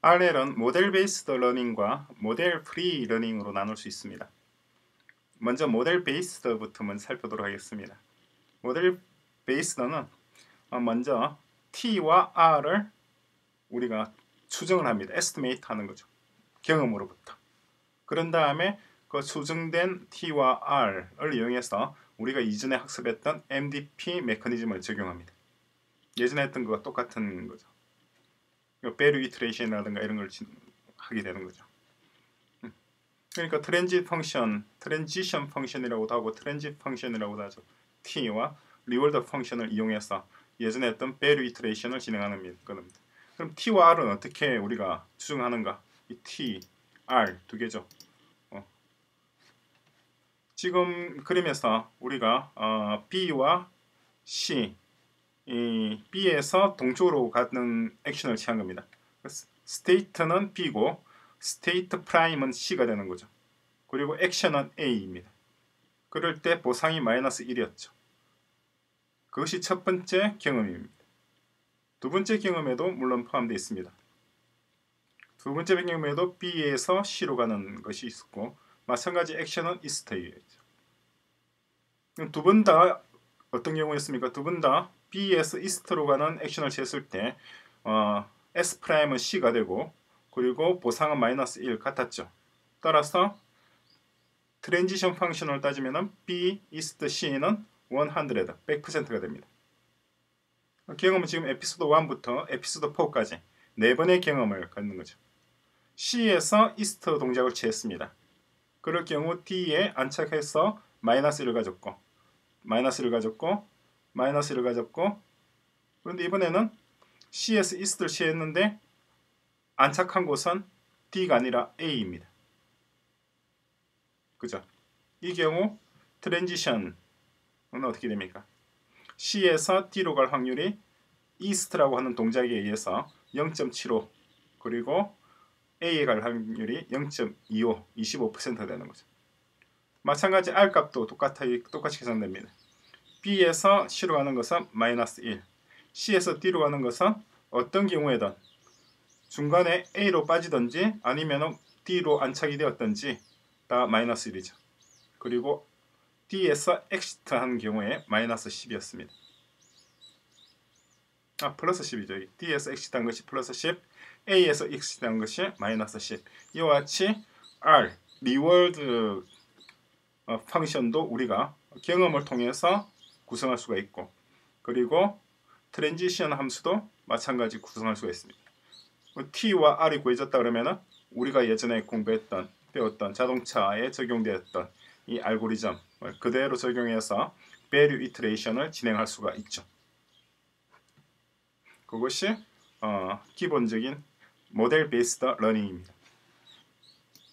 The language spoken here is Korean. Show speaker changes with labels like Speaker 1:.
Speaker 1: RL은 model based learning과 model free learning으로 나눌 수 있습니다. 먼저 model based부터 먼저 살펴보도록 하겠습니다. model based는 먼저 T와 R을 우리가 추정을 합니다. estimate 하는 거죠. 경험으로부터. 그런 다음에 그 추정된 T와 R을 이용해서 우리가 이전에 학습했던 MDP 메커니즘을 적용합니다. 예전에 했던 것과 똑같은 거죠. value iteration이라든가 이런 걸 하게 되는 거죠. 음. 그러니까 transit function, transition function이라고도 하고 transit function이라고도 하죠. T와 reward function을 이용해서 예전에 했던 value iteration을 진행하는 겁니다. 그럼 T와 R은 어떻게 우리가 추정하는가? 이 T, R 두 개죠. 어. 지금 그림에서 우리가 어, B와 C 이 B에서 동쪽으로 가는 액션을 취한 겁니다. state는 B고 state prime은 C가 되는 거죠. 그리고 액션은 A입니다. 그럴 때 보상이 마이너스 1이었죠. 그것이 첫 번째 경험입니다. 두 번째 경험에도 물론 포함되어 있습니다. 두 번째 경험에도 B에서 C로 가는 것이 있었고 마찬가지 액션은 east이죠. 두 번 다 어떤 경우였습니까? 두 번 다 B에서 east로 가는 액션을 취했을 때 어, S prime은 C가 되고 그리고 보상은 마이너스 1 같았죠. 따라서 transition function을 따지면 B east C는 100, 100%가 됩니다. 경험은 지금 에피소드 1부터 에피소드 4까지 네 번의 경험을 갖는 거죠. C에서 east 동작을 취했습니다. 그럴 경우 D에 안착해서 마이너스 1을 가졌고 마이너스 1을 가졌고 마이너스 1을 가졌고 그런데 이번에는 C에서 이스트를 취했는데 안착한 곳은 D가 아니라 A입니다. 그죠? 이 경우 트랜지션은 어떻게 됩니까? C에서 D로 갈 확률이 이스트라고 하는 동작에 의해서 0.75 그리고 A에 갈 확률이 0.25 25%가 되는 거죠. 마찬가지 R 값도 똑같아, 똑같이 계산됩니다. B에서 C로 가는 것은 마이너스 1 C에서 D로 가는 것은 어떤 경우에든 중간에 A로 빠지든지 아니면 D로 안착이 되었든지 다 마이너스 1이죠. 그리고 D에서 exit 한 경우에 마이너스 10이었습니다. 아 플러스 10이죠. D에서 exit 한 것이 플러스 10 A에서 exit 한 것이 마이너스 10 이와 같이 R reward 어, function도 우리가 경험을 통해서 구성할 수가 있고 그리고 transition 함수도 마찬가지 구성할 수가 있습니다. T와 R이 구해졌다 그러면 우리가 예전에 공부했던 배웠던 자동차에 적용되었던 이 알고리즘 그대로 적용해서 value iteration을 진행할 수가 있죠. 그것이 어, 기본적인 모델 베이스드 러닝입니다.